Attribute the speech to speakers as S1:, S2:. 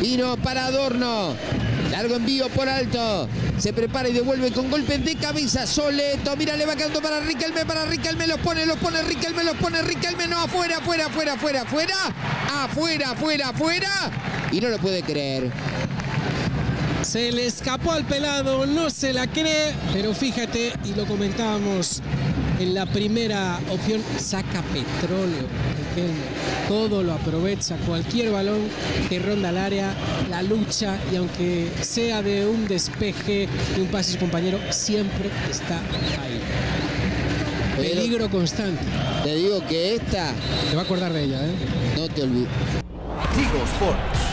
S1: Vino para Adorno. Largo envío por alto. Se prepara y devuelve con golpes de cabeza. Soleto. Mira, le va quedando para Riquelme. Para Riquelme. Los pone, los pone Riquelme. Los pone Riquelme. No, afuera, afuera, afuera, afuera, afuera. Afuera, afuera, afuera. Y no lo puede creer.
S2: Se le escapó al pelado, no se la cree, pero fíjate, y lo comentábamos en la primera opción, saca petróleo. Todo lo aprovecha, cualquier balón que ronda el área, la lucha, y aunque sea de un despeje, de un pase su compañero, siempre está ahí.
S1: Pero-
S2: Peligro constante.
S1: Te digo que esta
S2: Te va a acordar de ella, ¿eh?
S1: no te olvides.
S3: Tigo Sport